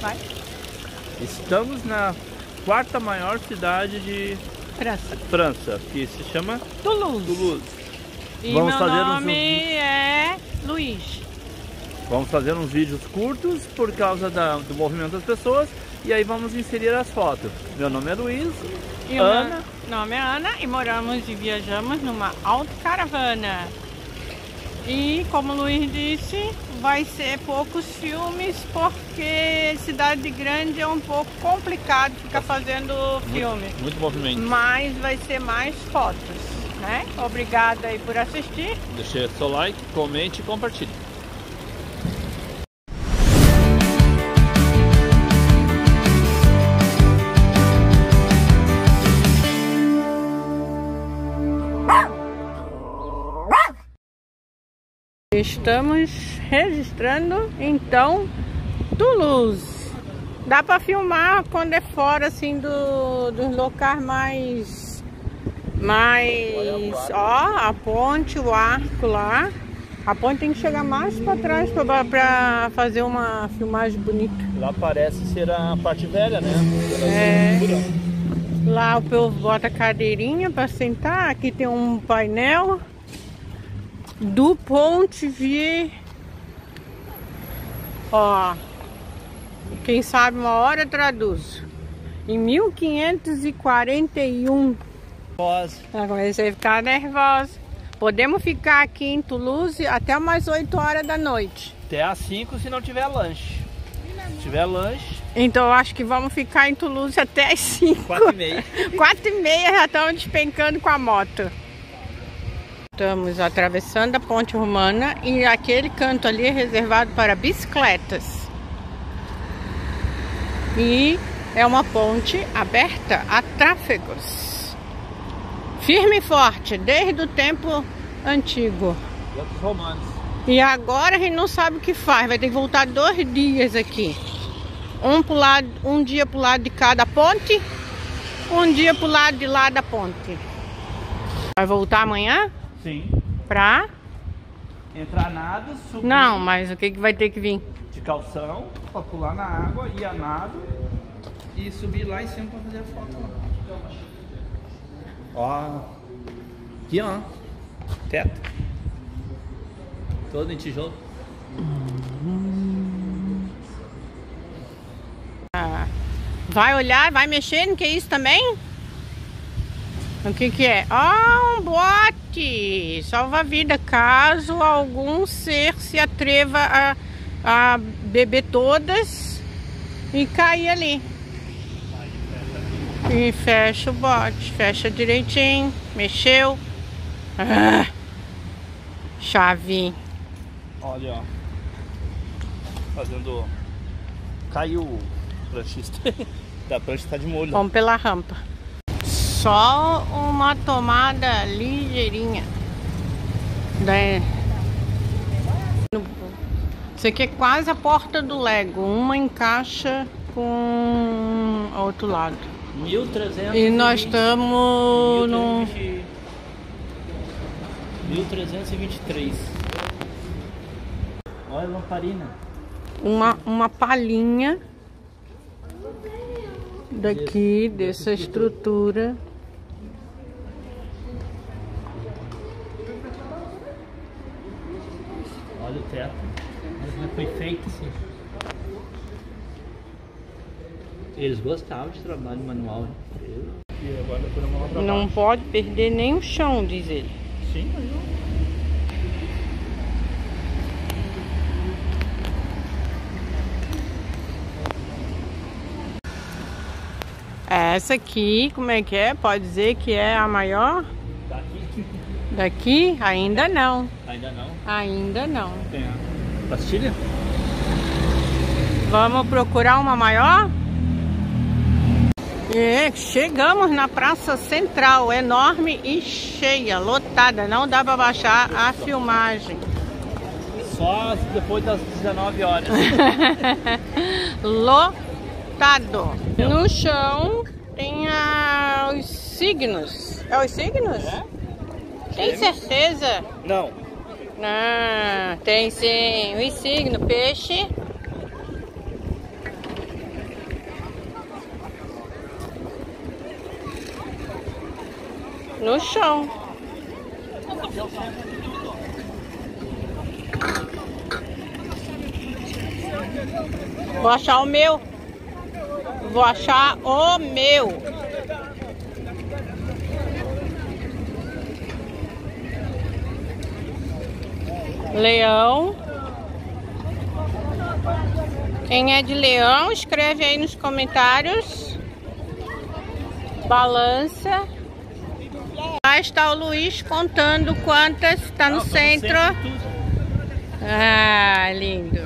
Vai. Estamos na quarta maior cidade de França. França, que se chama Toulouse. Toulouse. E Vamos meu fazer uns nome vídeos. é Luiz. Vamos fazer uns vídeos curtos por causa da- do movimento das pessoas e aí vamos inserir as fotos. Meu nome é Luiz, E Ana. o meu nome é Ana e moramos e viajamos numa autocaravana. E como o Luiz disse, vai ser poucos filmes porque cidade grande é um pouco complicado ficar fazendo filme. muito movimento. Mas vai ser mais fotos, né? Obrigada aí por assistir. Deixe seu like, comente e compartilhe. Estamos registrando então Toulouse. Dá para filmar quando é fora assim do, dos locais mais mais ó, a ponte, o arco lá. A ponte tem que chegar mais para trás para fazer uma filmagem bonita. Lá parece ser a parte velha, né? É. Lá o povo bota cadeirinha para sentar. Aqui tem um painel do Ponte Vie. Ó, quem sabe uma hora eu traduzo. Em 1541. Pós. Eu comecei a ficar nervosa. Podemos ficar aqui em Toulouse até umas 8 horas da noite. Até às 5 se não tiver lanche. Se tiver lanche, Então eu acho que vamos ficar em Toulouse até as 5. 4 e meia. Quatro e meia já estamos despencando com a moto. Estamos atravessando a ponte romana e aquele canto ali é reservado para bicicletas. E é uma ponte aberta a tráfegos. Firme e forte, desde o tempo antigo. Outros romanos. E agora a gente não sabe o que faz. Vai ter que voltar dois dias aqui. Um, pro lado, um dia pro lado de cada ponte, um dia pro lado de lá da ponte. Vai voltar amanhã Sim. pra. Entrar nado, subir Não, mas o que, que vai ter que vir? de calção pra pular na água, ir a nado e subir lá em cima pra fazer a foto lá. Ó. Aqui, ó. Teto. Todo em tijolo. Vai olhar, vai mexer no que é isso também? O que que é? Ah, um bote! Salva-vida, caso algum ser se atreva a, a beber todas e cair ali. E fecha o bote, fecha direitinho, mexeu. Ah, chave. Olha, ó. Fazendo. Caiu o pranchista. da prancha tá de molho. Vamos pela rampa. Só uma tomada ligeirinha. Da- no- Isso aqui é quase a porta do Lego. Uma encaixa com o outro lado. 1320. E nós estamos num. 1323. Olha a lamparina. uma, uma palhinha daqui dessa estrutura. Olha o teto. Mas como foi feito assim. Eles gostavam de trabalho manual. né? Não pode perder nem o chão, diz ele. Sim, mas não. Essa aqui, como é que é? Pode dizer que é a maior Daqui daqui? Ainda não. ainda não. Ainda não. Tem a pastilha? Vamos procurar uma maior? É, chegamos na Praça Central, enorme e cheia, lotada. Não dá para baixar a filmagem. Só depois das 19 horas. Lotado. No chão tem ah, os signos. É os signos? É? Tem certeza? não. Ah, tem sim. Os signos. Peixe. No chão. Vou achar o meu. Vou achar o meu. Leão. Quem é de leão, escreve aí nos comentários. Balança. Lá está o Luiz contando quantas. Está no centro. Ah, lindo.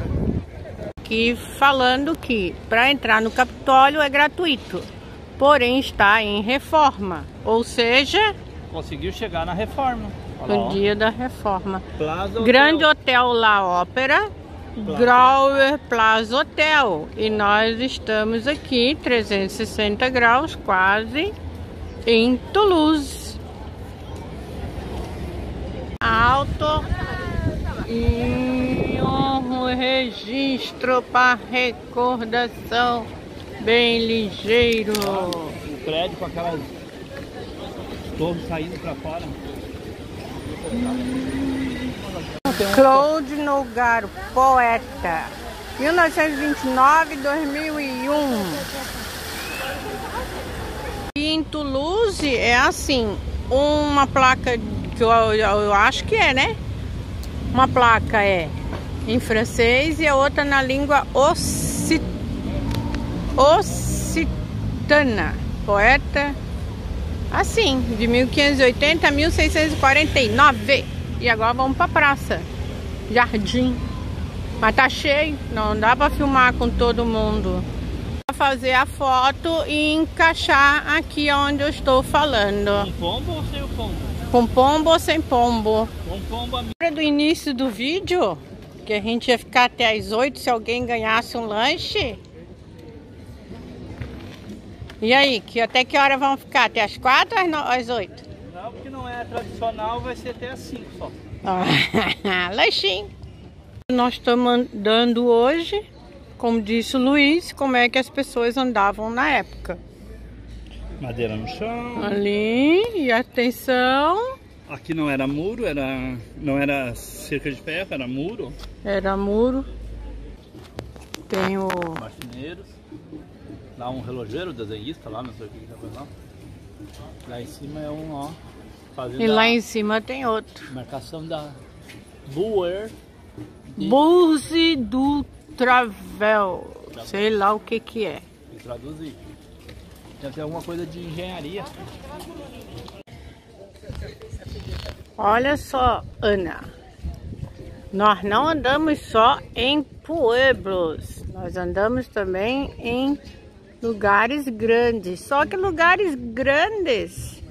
Aqui falando que para entrar no Capitólio é gratuito. Porém está em reforma. Ou seja... Conseguiu chegar na reforma. no dia da reforma. Plaza Grande Hotel, Hotel La Ópera. Grauer Plaza Hotel. E nós estamos aqui, 360 graus, quase, em Toulouse. Alto e um registro para recordação bem ligeiro. O prédio com aquelas torres saindo para fora. Claude Nogaro, poeta. 1929-2001. E em Toulouse é assim, uma placa que eu, eu, eu acho que é, né? Uma placa é em francês e a outra na língua occitana. Poeta assim, de 1580 a 1649. E agora vamos pra praça. Jardim. Mas tá cheio, não dá pra filmar com todo mundo. Vou fazer a foto e encaixar aqui onde eu estou falando. Pombo ou sem o pombo? Com pombo ou sem pombo? Com pombo amigo. do início do vídeo, que a gente ia ficar até as 8 se alguém ganhasse um lanche. E aí, que até que hora vamos ficar? Até as 4 ou às 8? Não, porque não é tradicional, vai ser até as 5 só. Lanchinho. Nós estamos andando hoje, como disse o Luiz, como é que as pessoas andavam na época. Madeira no chão. Ali, e atenção. Aqui não era muro, era não era cerca de ferro, era muro. Era muro. Tem o... Martineiros. Lá um relogeiro desenhista lá, não sei o que tá fazendo. Lá em cima é um, ó. E lá em cima tem outro. Marcação da Buer. De... Burse do Travel. Sei lá o que que é. Traduzir. Deve ter alguma coisa de engenharia. Olha só, Ana. Nós não andamos só em pueblos. Nós andamos também em lugares grandes. Só que lugares grandes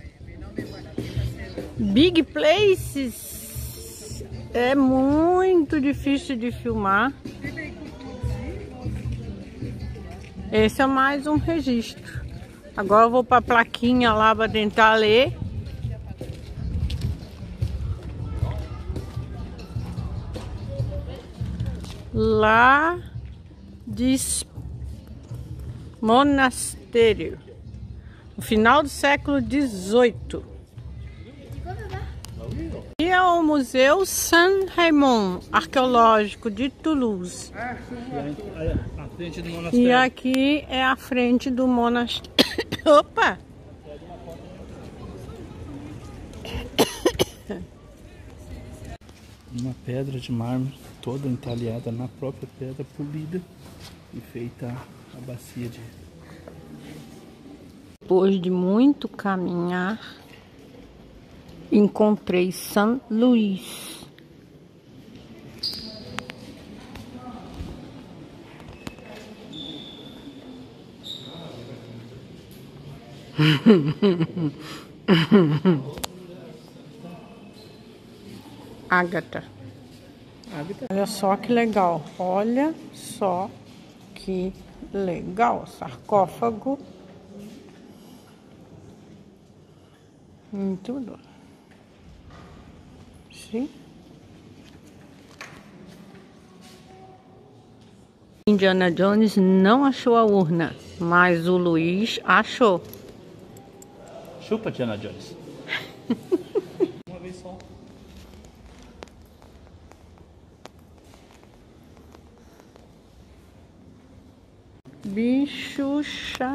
Big Places é muito difícil de filmar. Esse é mais um registro. Agora eu vou para a plaquinha lá para tentar ler. Lá diz monastério. No final do século XVIII. Aqui é o Museu Saint-Raymond Arqueológico de Toulouse. E aqui é a frente do monastério. Opa! Uma pedra de mármore toda entalhada na própria pedra polida e feita a bacia de. Depois de muito caminhar, encontrei São Luís. Ágata. Olha só que legal. Olha só que legal. Sarcófago. Muito bom. Sim. Indiana Jones não achou a urna, mas o Luiz achou. Chupa, Indiana Jones. Uma vez só. Bicho chato.